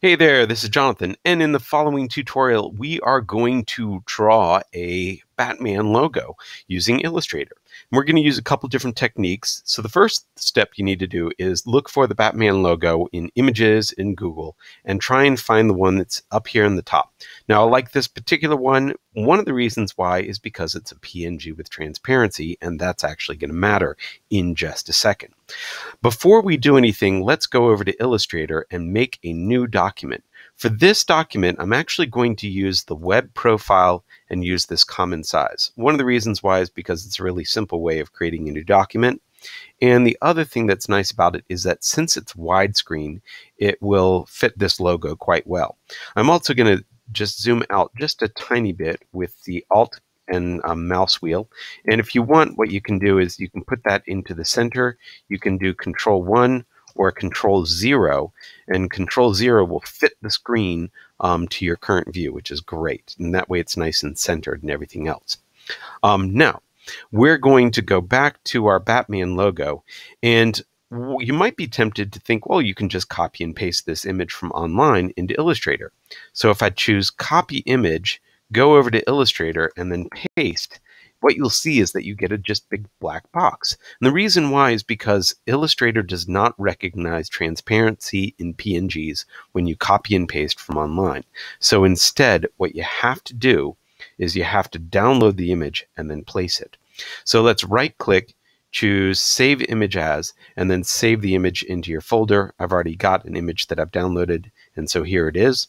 Hey there, this is Jonathan, and in the following tutorial, we are going to draw a Batman logo using Illustrator. And we're going to use a couple different techniques. So the first step you need to do is look for the Batman logo in Images in Google and try and find the one that's up here in the top. Now, I like this particular one. One of the reasons why is because it's a PNG with transparency, and that's actually going to matter in just a second. Before we do anything, let's go over to Illustrator and make a new document. For this document, I'm actually going to use the web profile and use this common size. One of the reasons why is because it's a really simple way of creating a new document. And the other thing that's nice about it is that since it's widescreen, it will fit this logo quite well. I'm also going to just zoom out just a tiny bit with the Alt and mouse wheel. And if you want, what you can do is you can put that into the center. You can do Control 1 or Control 0, and Control 0 will fit the screen um, to your current view, which is great. And that way it's nice and centered and everything else. Um, now, we're going to go back to our Batman logo, and you might be tempted to think, well, you can just copy and paste this image from online into Illustrator. So if I choose Copy Image, go over to Illustrator, and then paste, what you'll see is that you get a just big black box. And the reason why is because Illustrator does not recognize transparency in PNGs when you copy and paste from online. So instead, what you have to do is you have to download the image and then place it. So let's right click, choose Save Image As, and then save the image into your folder. I've already got an image that I've downloaded, and so here it is.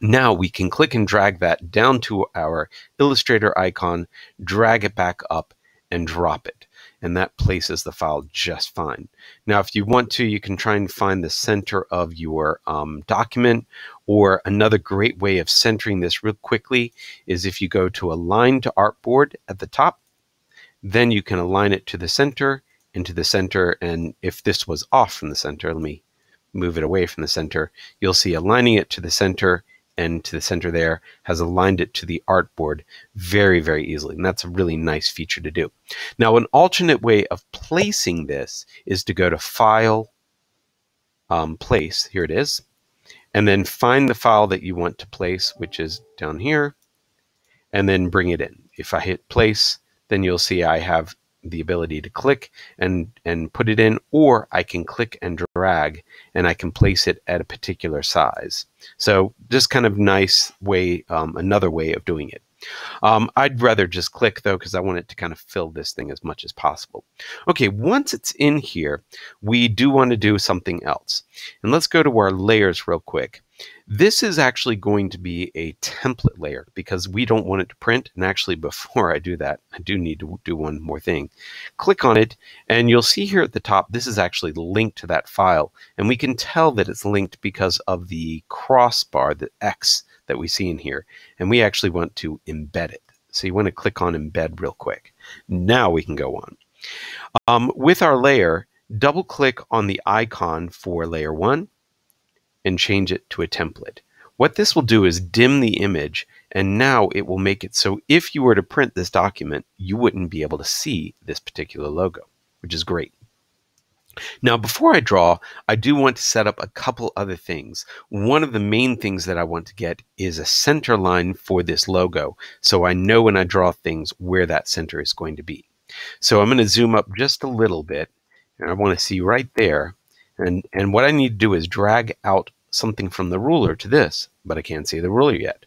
Now we can click and drag that down to our Illustrator icon, drag it back up, and drop it. And that places the file just fine. Now, if you want to, you can try and find the center of your um, document. Or another great way of centering this real quickly is if you go to Align to Artboard at the top, then you can align it to the center, into the center. And if this was off from the center, let me move it away from the center, you'll see aligning it to the center and to the center there has aligned it to the artboard very, very easily. And that's a really nice feature to do. Now, an alternate way of placing this is to go to File, um, Place, here it is, and then find the file that you want to place, which is down here, and then bring it in. If I hit Place, then you'll see I have the ability to click and and put it in or I can click and drag and I can place it at a particular size. So just kind of nice way um, another way of doing it. Um, I'd rather just click though because I want it to kind of fill this thing as much as possible. Okay once it's in here we do want to do something else. And let's go to our layers real quick this is actually going to be a template layer because we don't want it to print. And actually, before I do that, I do need to do one more thing. Click on it, and you'll see here at the top, this is actually linked to that file. And we can tell that it's linked because of the crossbar, the X that we see in here. And we actually want to embed it. So you want to click on embed real quick. Now we can go on. Um, with our layer, double click on the icon for layer one and change it to a template. What this will do is dim the image, and now it will make it so if you were to print this document, you wouldn't be able to see this particular logo, which is great. Now, before I draw, I do want to set up a couple other things. One of the main things that I want to get is a center line for this logo, so I know when I draw things where that center is going to be. So I'm going to zoom up just a little bit, and I want to see right there and, and what I need to do is drag out something from the ruler to this, but I can't see the ruler yet.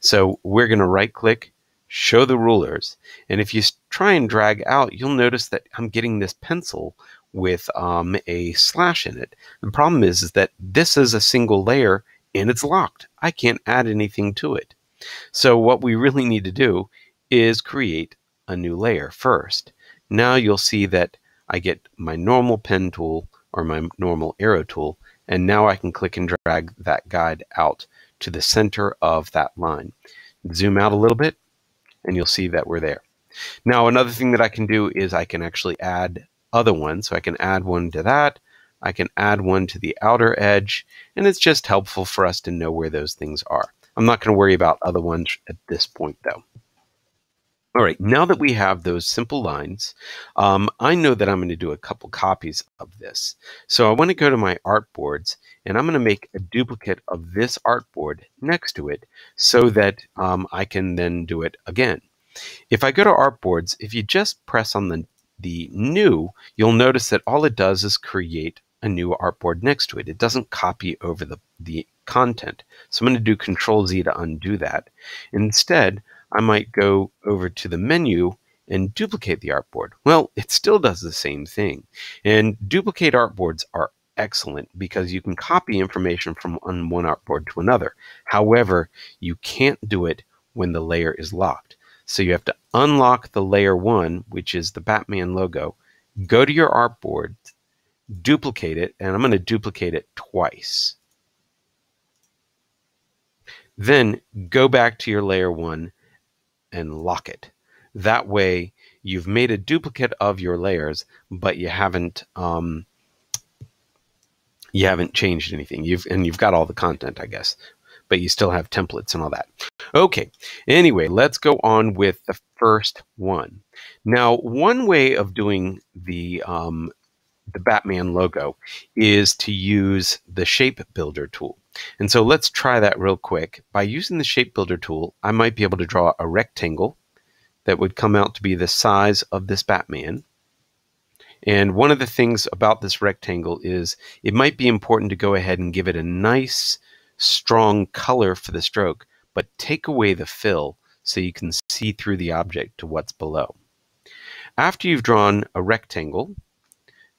So we're going to right click, show the rulers. And if you try and drag out, you'll notice that I'm getting this pencil with um, a slash in it. The problem is, is that this is a single layer and it's locked. I can't add anything to it. So what we really need to do is create a new layer first. Now you'll see that I get my normal pen tool or my normal arrow tool. And now I can click and drag that guide out to the center of that line. Zoom out a little bit and you'll see that we're there. Now another thing that I can do is I can actually add other ones. So I can add one to that. I can add one to the outer edge and it's just helpful for us to know where those things are. I'm not going to worry about other ones at this point though. All right, now that we have those simple lines, um, I know that I'm going to do a couple copies of this. So I want to go to my artboards and I'm going to make a duplicate of this artboard next to it so that um, I can then do it again. If I go to artboards, if you just press on the, the new, you'll notice that all it does is create a new artboard next to it. It doesn't copy over the, the content. So I'm going to do Control Z to undo that. Instead, I might go over to the menu and duplicate the artboard. Well, it still does the same thing. And duplicate artboards are excellent because you can copy information from one artboard to another. However, you can't do it when the layer is locked. So you have to unlock the layer one, which is the Batman logo, go to your artboard, duplicate it, and I'm going to duplicate it twice. Then go back to your layer one and lock it. That way, you've made a duplicate of your layers, but you haven't um, you haven't changed anything. You've and you've got all the content, I guess, but you still have templates and all that. Okay. Anyway, let's go on with the first one. Now, one way of doing the um, the Batman logo is to use the shape builder tool. And so let's try that real quick. By using the shape builder tool, I might be able to draw a rectangle that would come out to be the size of this Batman. And one of the things about this rectangle is it might be important to go ahead and give it a nice, strong color for the stroke, but take away the fill so you can see through the object to what's below. After you've drawn a rectangle,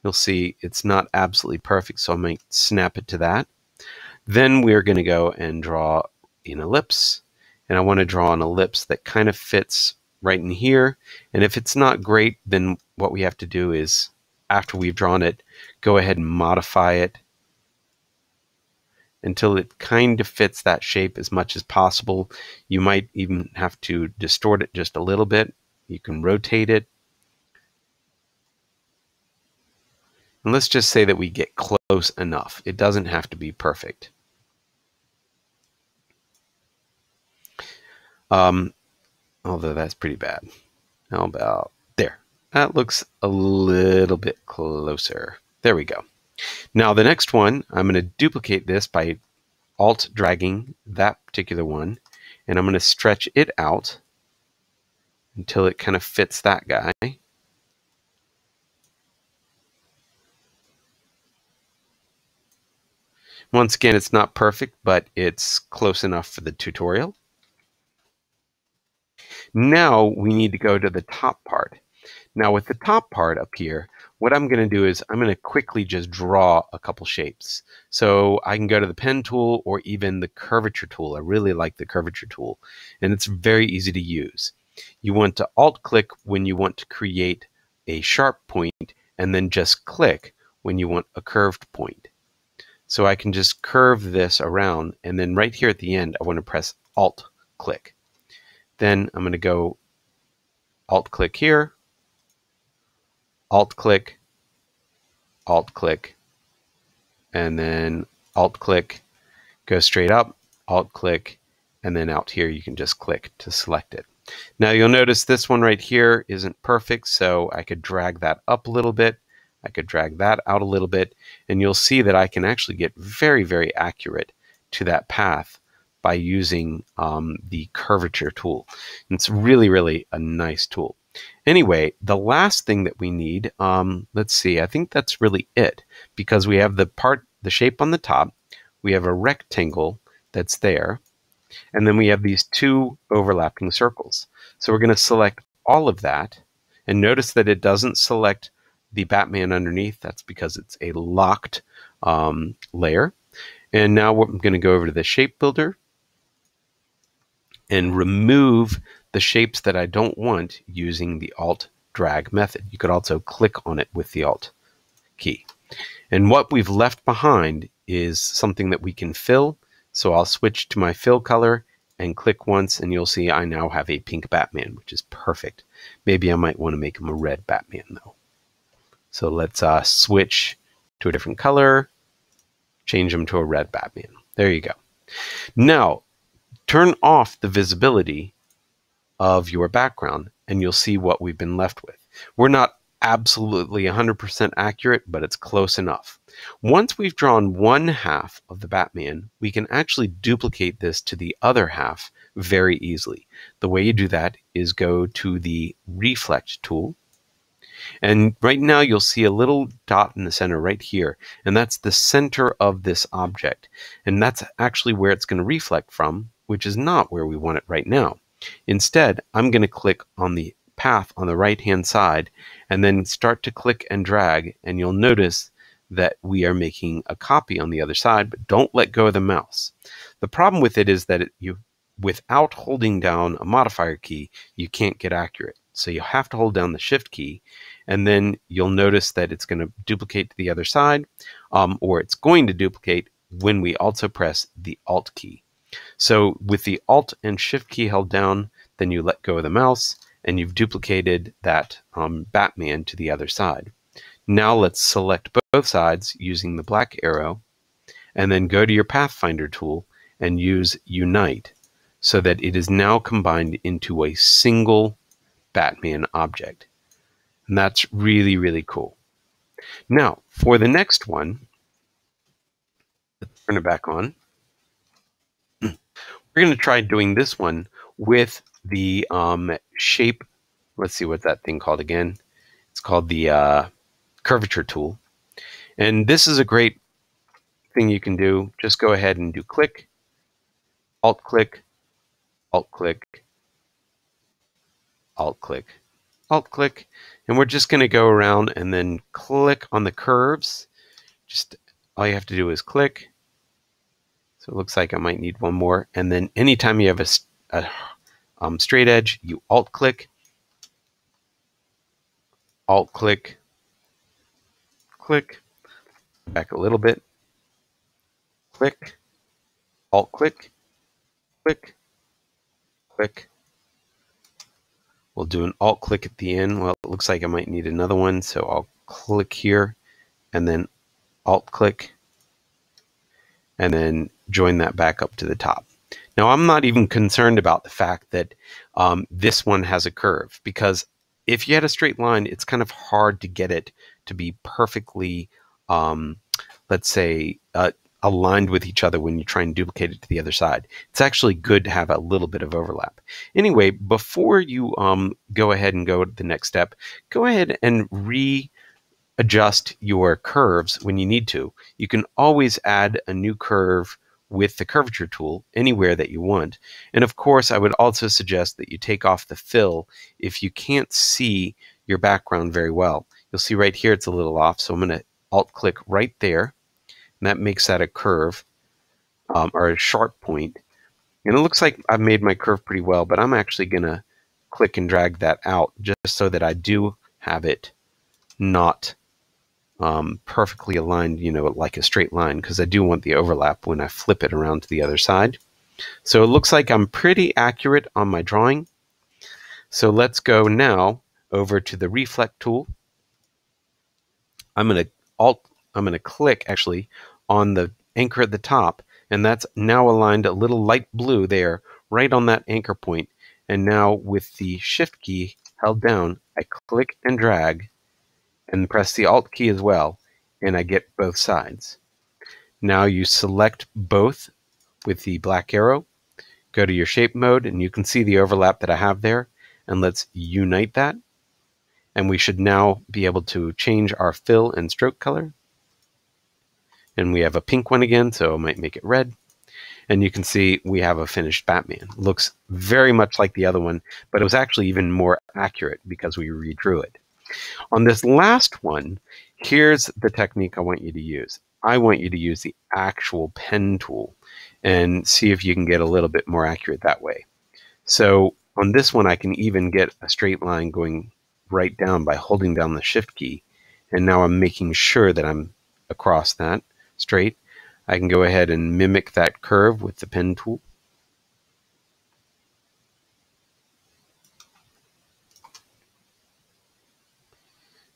you'll see it's not absolutely perfect, so I might snap it to that. Then we're going to go and draw an ellipse, and I want to draw an ellipse that kind of fits right in here. And if it's not great, then what we have to do is, after we've drawn it, go ahead and modify it until it kind of fits that shape as much as possible. You might even have to distort it just a little bit. You can rotate it. And let's just say that we get close enough. It doesn't have to be perfect. Um, although that's pretty bad. How about there? That looks a little bit closer. There we go. Now the next one, I'm going to duplicate this by alt dragging that particular one, and I'm going to stretch it out until it kind of fits that guy. Once again, it's not perfect, but it's close enough for the tutorial. Now we need to go to the top part. Now with the top part up here, what I'm going to do is I'm going to quickly just draw a couple shapes. So I can go to the pen tool or even the curvature tool. I really like the curvature tool and it's very easy to use. You want to alt click when you want to create a sharp point and then just click when you want a curved point. So I can just curve this around and then right here at the end I want to press alt click. Then I'm going to go alt click here, alt click, alt click, and then alt click, go straight up, alt click, and then out here you can just click to select it. Now you'll notice this one right here isn't perfect, so I could drag that up a little bit. I could drag that out a little bit, and you'll see that I can actually get very, very accurate to that path by using um, the curvature tool. And it's really, really a nice tool. Anyway, the last thing that we need, um, let's see, I think that's really it because we have the part, the shape on the top, we have a rectangle that's there, and then we have these two overlapping circles. So we're going to select all of that, and notice that it doesn't select the Batman underneath. That's because it's a locked um, layer. And now I'm going to go over to the shape builder and remove the shapes that I don't want using the Alt drag method. You could also click on it with the Alt key. And what we've left behind is something that we can fill. So I'll switch to my fill color and click once and you'll see I now have a pink Batman, which is perfect. Maybe I might want to make him a red Batman though. So let's uh, switch to a different color, change them to a red Batman. There you go. Now, turn off the visibility of your background. and you'll see what we've been left with. We're not absolutely 100% accurate, but it's close enough. Once we've drawn one half of the Batman, we can actually duplicate this to the other half very easily. The way you do that is go to the Reflect tool. And right now you'll see a little dot in the center right here, and that's the center of this object. And that's actually where it's going to reflect from, which is not where we want it right now. Instead, I'm going to click on the path on the right hand side and then start to click and drag and you'll notice that we are making a copy on the other side but don't let go of the mouse. The problem with it is that it, you without holding down a modifier key you can't get accurate. So you have to hold down the shift key and then you'll notice that it's going to duplicate to the other side um, or it's going to duplicate when we also press the alt key. So with the alt and shift key held down then you let go of the mouse and you've duplicated that um, Batman to the other side. Now let's select both sides using the black arrow and then go to your Pathfinder tool and use Unite so that it is now combined into a single Batman object. And that's really, really cool. Now, for the next one, let's turn it back on. We're going to try doing this one with the um, shape. Let's see what that thing called again. It's called the uh, curvature tool. And this is a great thing you can do. Just go ahead and do click, alt click, alt click, alt click, alt click. And we're just going to go around and then click on the curves. Just all you have to do is click. So it looks like I might need one more. And then anytime you have a, a um, straight edge, you alt click, alt click, click, back a little bit, click, alt click, click, click. We'll do an alt click at the end. Well, it looks like I might need another one, so I'll click here and then alt click and then join that back up to the top. Now, I'm not even concerned about the fact that um, this one has a curve because if you had a straight line, it's kind of hard to get it to be perfectly, um, let's say, uh, aligned with each other when you try and duplicate it to the other side. It's actually good to have a little bit of overlap. Anyway, before you um, go ahead and go to the next step, go ahead and readjust your curves when you need to. You can always add a new curve with the curvature tool anywhere that you want. And of course, I would also suggest that you take off the fill if you can't see your background very well. You'll see right here it's a little off, so I'm going to alt click right there, and that makes that a curve um, or a sharp point. And it looks like I've made my curve pretty well, but I'm actually going to click and drag that out just so that I do have it not um, perfectly aligned, you know, like a straight line, because I do want the overlap when I flip it around to the other side. So it looks like I'm pretty accurate on my drawing. So let's go now over to the reflect tool. I'm going to alt, I'm going to click actually on the anchor at the top, and that's now aligned a little light blue there, right on that anchor point. And now with the shift key held down, I click and drag and press the Alt key as well, and I get both sides. Now you select both with the black arrow, go to your shape mode, and you can see the overlap that I have there, and let's unite that. And we should now be able to change our fill and stroke color. And we have a pink one again, so I might make it red. And you can see we have a finished Batman. Looks very much like the other one, but it was actually even more accurate because we redrew it. On this last one, here's the technique I want you to use. I want you to use the actual pen tool and see if you can get a little bit more accurate that way. So on this one, I can even get a straight line going right down by holding down the shift key. And now I'm making sure that I'm across that straight. I can go ahead and mimic that curve with the pen tool.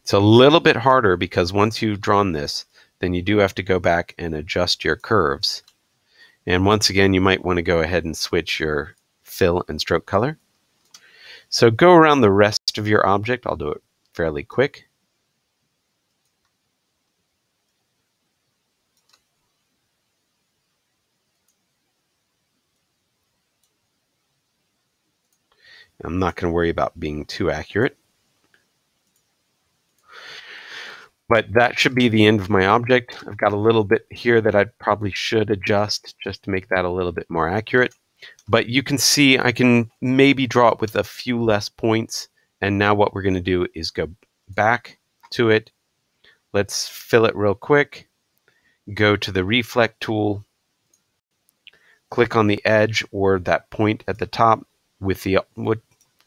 It's a little bit harder because once you've drawn this, then you do have to go back and adjust your curves. And once again, you might want to go ahead and switch your fill and stroke color. So go around the rest of your object. I'll do it fairly quick. I'm not going to worry about being too accurate. But that should be the end of my object. I've got a little bit here that I probably should adjust just to make that a little bit more accurate. But you can see I can maybe draw it with a few less points. And now what we're going to do is go back to it. Let's fill it real quick. Go to the reflect tool. Click on the edge or that point at the top with the what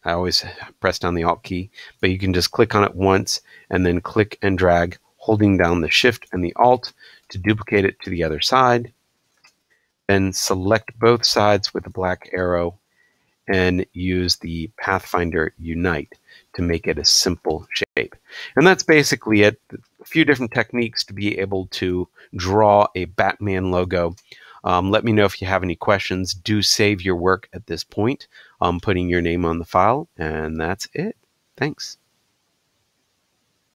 I always press down the Alt key, but you can just click on it once and then click and drag, holding down the Shift and the Alt to duplicate it to the other side. Then select both sides with a black arrow and use the Pathfinder Unite to make it a simple shape. And that's basically it. A few different techniques to be able to draw a Batman logo. Um, let me know if you have any questions. Do save your work at this point, um, putting your name on the file, and that's it. Thanks.